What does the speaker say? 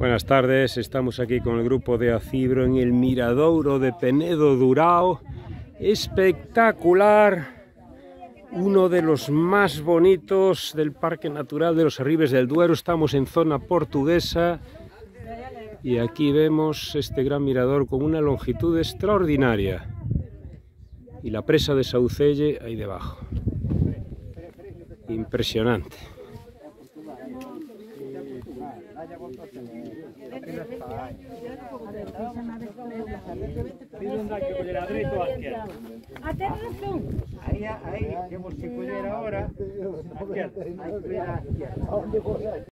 Buenas tardes, estamos aquí con el grupo de Acibro en el Miradouro de Penedo Durao. Espectacular, uno de los más bonitos del Parque Natural de los Arribes del Duero. Estamos en zona portuguesa y aquí vemos este gran mirador con una longitud extraordinaria. Y la presa de Saucelle ahí debajo. Impresionante. Aí, aí, temos que colher agora. Aí, colher a izquierda.